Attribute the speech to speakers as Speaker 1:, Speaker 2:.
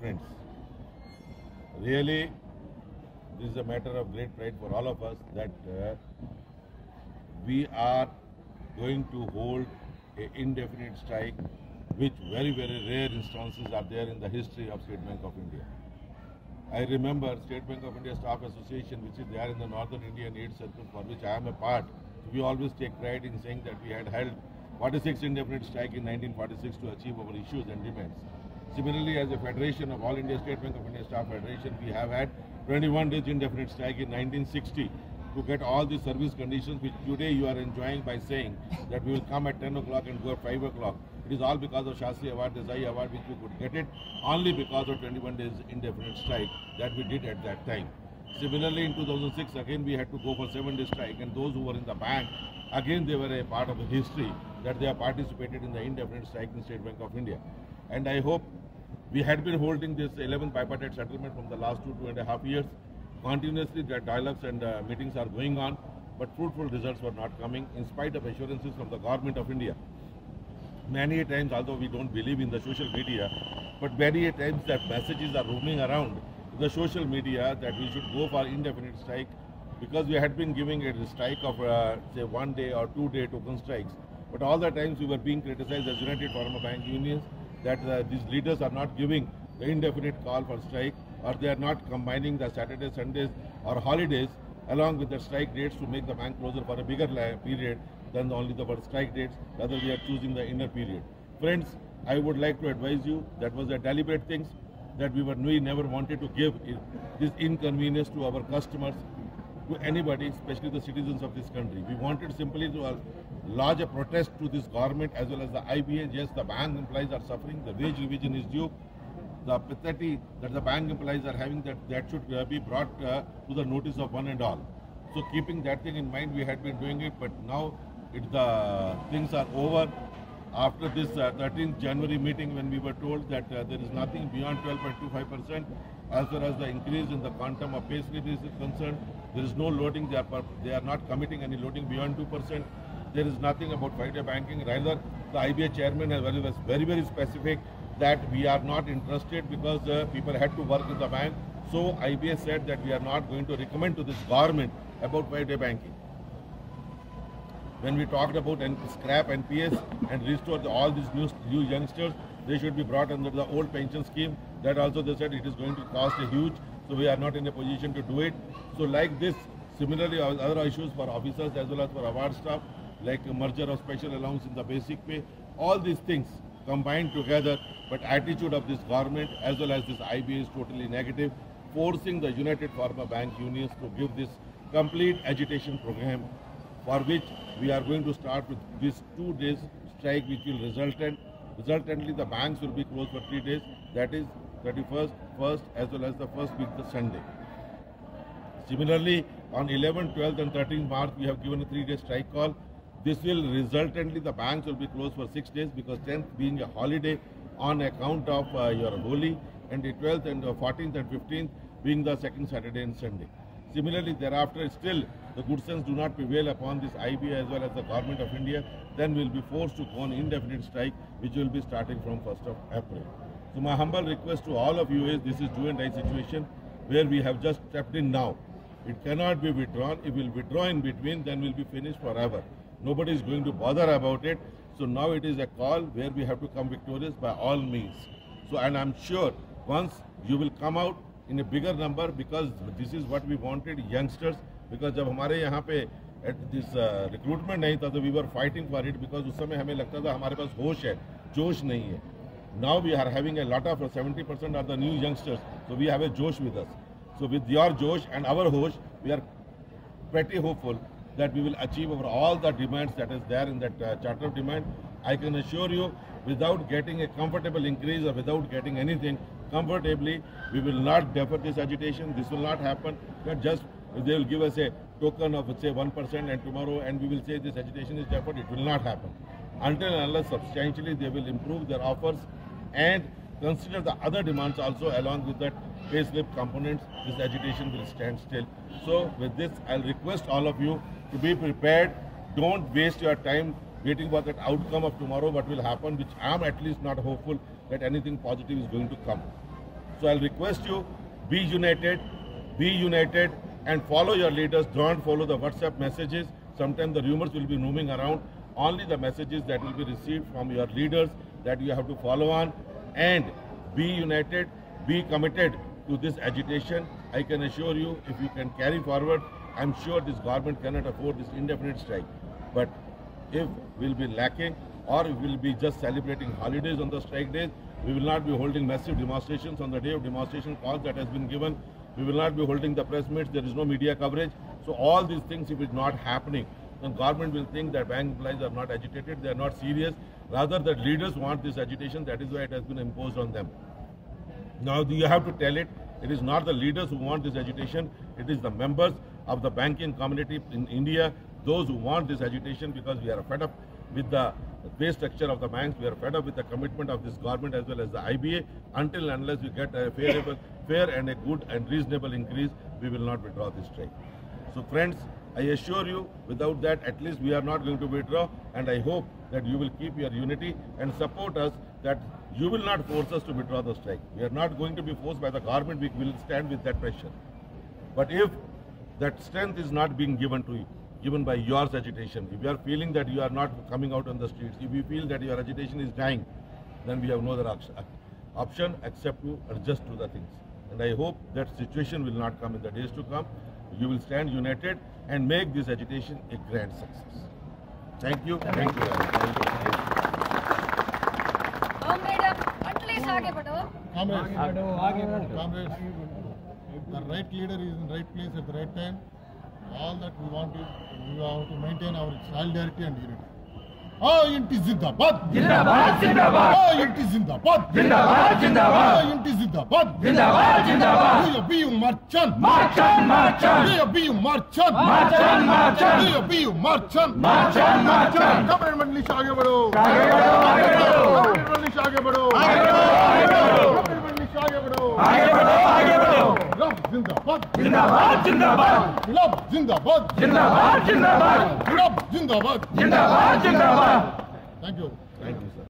Speaker 1: friends, really, this is a matter of great pride for all of us that uh, we are going to hold an indefinite strike, which very, very rare instances are there in the history of State Bank of India. I remember State Bank of India Staff Association, which is there in the Northern Indian Aid Circle, for which I am a part. We always take pride in saying that we had held 46 indefinite strike in 1946 to achieve our issues and demands. Similarly, as a federation of All India State Bank of India Staff Federation, we have had 21 days indefinite strike in 1960 to get all the service conditions which today you are enjoying by saying that we will come at 10 o'clock and go at 5 o'clock. It is all because of Shastri Award, Desai Award, which we could get it only because of 21 days indefinite strike that we did at that time. Similarly, in 2006, again we had to go for seven day strike, and those who were in the bank, again they were a part of the history that they have participated in the indefinite strike in State Bank of India. And I hope we had been holding this 11th bipartite settlement from the last two, two and a half years. Continuously, the dialogues and uh, meetings are going on, but fruitful results were not coming in spite of assurances from the government of India. Many times, although we don't believe in the social media, but many times that messages are roaming around the social media that we should go for indefinite strike because we had been giving a strike of uh, say one day or two day token strikes. But all the times we were being criticized as United Forum of Bank Unions that uh, these leaders are not giving the indefinite call for strike or they are not combining the Saturdays, Sundays or holidays along with the strike dates to make the bank closer for a bigger period than only the strike dates. Rather, we are choosing the inner period. Friends, I would like to advise you that was a deliberate thing that we were we never wanted to give this inconvenience to our customers, to anybody, especially the citizens of this country. We wanted simply to uh, lodge a protest to this government as well as the IBA. Yes, the bank employees are suffering. The wage revision is due. The pathetic that the bank employees are having that that should uh, be brought uh, to the notice of one and all. So keeping that thing in mind, we had been doing it, but now it, the things are over after this uh, 13th January meeting when we were told that uh, there is nothing beyond 12.25% as far as the increase in the quantum of pay slip is concerned. There is no loading. They are, they are not committing any loading beyond 2%. There is nothing about five-day banking. Rather, the IBA chairman very, very, very specific that we are not interested because uh, people had to work in the bank. So IBA said that we are not going to recommend to this government about five-day banking when we talked about and scrap NPS and restore the, all these new, new youngsters, they should be brought under the old pension scheme. That also they said it is going to cost a huge, so we are not in a position to do it. So like this, similarly other issues for officers as well as for award staff, like merger of special allowance in the basic pay, all these things combined together, but attitude of this government as well as this IB is totally negative, forcing the United Forum of Bank unions to give this complete agitation program for which we are going to start with this two days strike which will result in resultantly the banks will be closed for three days that is 31st, 1st as well as the first week the Sunday. Similarly on 11th, 12th and 13th March we have given a three day strike call. This will resultantly the banks will be closed for six days because 10th being a holiday on account of uh, your Holi and the 12th and the 14th and 15th being the second Saturday and Sunday. Similarly, thereafter, still the good sense do not prevail upon this IBA as well as the government of India, then we will be forced to go on indefinite strike, which will be starting from 1st of April. So my humble request to all of you is, this is do and die situation where we have just stepped in now. It cannot be withdrawn. If we'll withdraw in between, then we'll be finished forever. Nobody is going to bother about it. So now it is a call where we have to come victorious by all means. So, and I'm sure once you will come out in a bigger number because this is what we wanted youngsters because जब हमारे यहाँ पे at this recruitment नहीं था तो we were fighting for it because उस समय हमें लगता था हमारे पास होश है, जोश नहीं है। Now we are having a lot of seventy percent are the new youngsters so we have a जोश with us so with your जोश एंड अवर होश we are very hopeful that we will achieve our all the demands that is there in that charter of demand I can assure you without getting a comfortable increase और without getting anything comfortably we will not defer this agitation this will not happen that just they will give us a token of say 1% and tomorrow and we will say this agitation is deferred. It will not happen. Until unless substantially they will improve their offers and consider the other demands also along with that payslip components, this agitation will stand still. So with this, I'll request all of you to be prepared. Don't waste your time waiting for that outcome of tomorrow, what will happen, which I am at least not hopeful that anything positive is going to come. So I'll request you, be united, be united and follow your leaders. Don't follow the WhatsApp messages. Sometimes the rumors will be roaming around. Only the messages that will be received from your leaders that you have to follow on and be united, be committed to this agitation. I can assure you, if you can carry forward, I'm sure this government cannot afford this indefinite strike. But if we'll be lacking or if we'll be just celebrating holidays on the strike days, we will not be holding massive demonstrations on the day of demonstration calls that has been given. We will not be holding the press meets. There is no media coverage. So all these things, if it's not happening, then government will think that bank employees are not agitated. They are not serious. Rather, that leaders want this agitation. That is why it has been imposed on them. Now do you have to tell it. It is not the leaders who want this agitation. It is the members of the banking community in India, those who want this agitation because we are fed up with the pay structure of the banks. We are fed up with the commitment of this government as well as the IBA. Until and unless we get a favorable, fair and a good and reasonable increase, we will not withdraw this strike. So friends, I assure you, without that, at least we are not going to withdraw. And I hope that you will keep your unity and support us that you will not force us to withdraw the strike. We are not going to be forced by the government. We will stand with that pressure. But if that strength is not being given to even by your agitation. If you are feeling that you are not coming out on the streets, if you feel that your agitation is dying, then we have no other option except to adjust to the things. And I hope that situation will not come in the days to come. You will stand united and make this agitation a grand success. Thank you. Thank you.
Speaker 2: Comrades, the right leader is in the right place at the right time. all that we want to we want to maintain our solidarity and unity. Oh, it is Zindabad!
Speaker 3: Zindabad! Zindabad!
Speaker 2: Oh, it is Zindabad!
Speaker 3: Zindabad! Zindabad!
Speaker 2: Oh, it is Zindabad!
Speaker 3: Zindabad! Zindabad!
Speaker 2: We are being marchant!
Speaker 3: Marchant! Marchant!
Speaker 2: We are being marchant!
Speaker 3: Marchant! Marchant!
Speaker 2: We are being marchant!
Speaker 3: Marchant!
Speaker 2: Marchant! Government lish आगे बढ़ो!
Speaker 3: आगे बढ़ो!
Speaker 2: Government lish
Speaker 3: आगे बढ़ो! आगे बढ़ो!
Speaker 2: Love zindabad.
Speaker 3: जिंदाबाद जिंदाबाद
Speaker 2: Love zindabad.
Speaker 3: जिंदाबाद जिंदाबाद
Speaker 2: Love zindabad.
Speaker 3: जिंदाबाद जिंदाबाद
Speaker 2: Thank you.
Speaker 1: Thank you, sir.